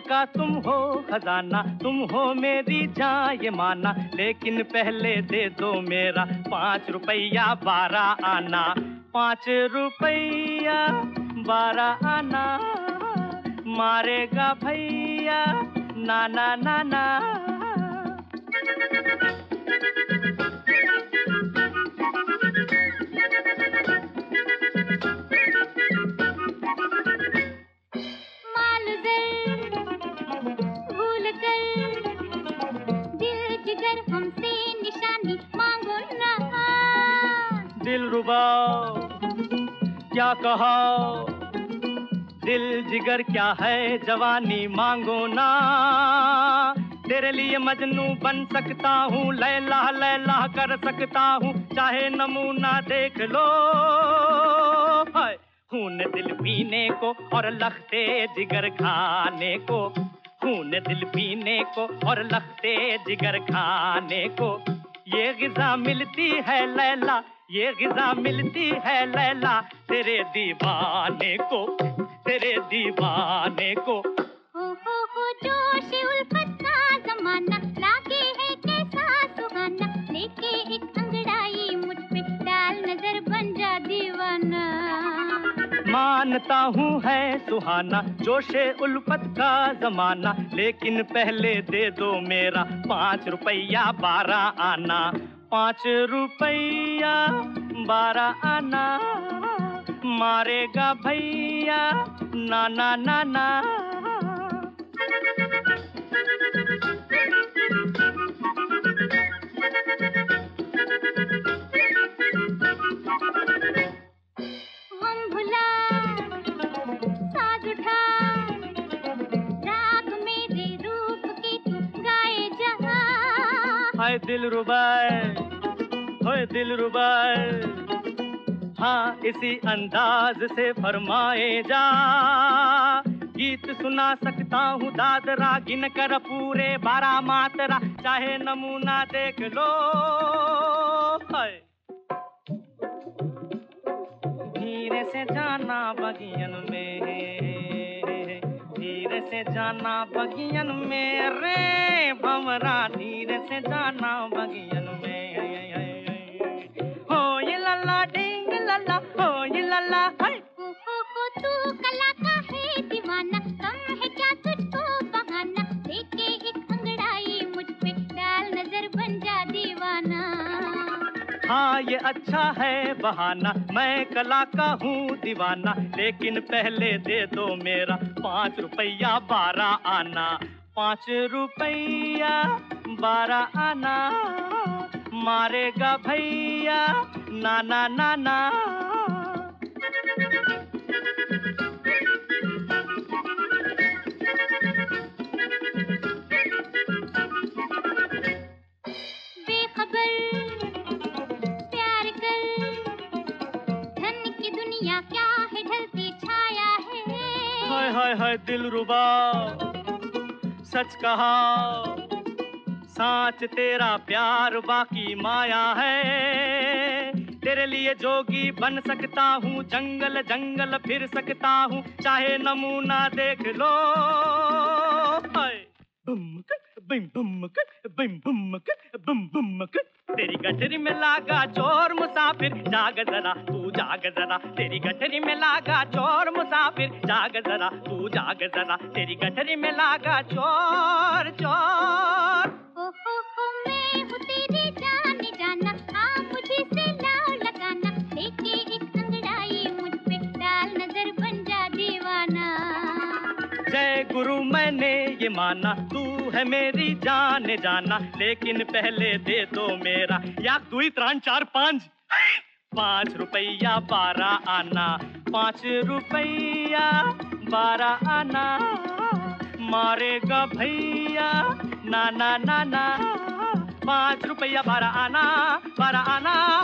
का तुम हो खजाना, तुम हो मेरी जान ये माना। लेकिन पहले दे दो मेरा पाँच रुपया बारह आना। पाँच रुपया बारह आना। मारेगा भैया ना ना ना मालूजर दिल हमसे निशानी मांगो ना। दिल रुबा क्या कहा दिल जिगर क्या है, जवानी मांगो ना। तेरे लिए मजनू बन सकता हूँ लैला लैला कर सकता हूँ। चाहे नमूना देख लो खून दिल पीने को और लखते जिगर खाने को। खून दिल पीने को और लखते जिगर खाने को। ये गिजा मिलती है लैला, ये गिजा मिलती है लैला, तेरे दीवाने को, तेरे दीवाने को। मानता हूँ है सुहाना, जोशे उल्फत का जमाना। लेकिन पहले दे दो मेरा पाँच रुपया बारह आना। पाँच रुपया बारह आना, मारेगा भैया ना ना ना हम हाय दिल रुबाए, होए दिल रुबाए। हाँ इसी अंदाज से फरमाए जा। गीत सुना सकता हूँ दादरा, गिन कर पूरे बारह मात्रा। चाहे नमूना देख लो धीरे से जाना बगियन में। जाना बगियन में रे, भंवरा धीरे से जाना बगियन में। हो ये लल्ला डिंग लल्ला, हो ये लल्ला, हो। हो हो तू कला का है दीवाना, कम है क्या तुझको बहाना। लेके एक अंगड़ाई मुझ पे, डाल नज़र बन जा हाँ ये अच्छा है बहाना। मैं कला का हूँ दीवाना, लेकिन पहले दे दो मेरा पाँच रुपया बारह आना। पाँच रुपया बारह आना, मारेगा भैया, नाना नाना। बेखबर हाय हाय दिल रुबा। सच कहा, साच तेरा प्यार बाकी माया है। तेरे लिए जोगी बन सकता हूँ, जंगल जंगल फिर सकता हूँ, चाहे नमूना देख लो। बुमक बिम बुमक बिम बुमक बुम बुमक तेरी गठरी में लागा चोर मुसाफिर, जाग जरा, तू जाग जरा। तेरी गठरी में लागा चोर मुसाफिर, जाग जरा, तू जाग जरा। तेरी गठरी में लागा चोर चोर। मैंने ये माना, तू है मेरी जान जाना, लेकिन पहले दे दो मेरा। या दुई त्राण चार पाँच? पाँच रुपया बारह आना, पाँच रुपया बारह आना। मारेगा भैया, ना ना ना ना। पाँच रुपया बारह आना बारह आना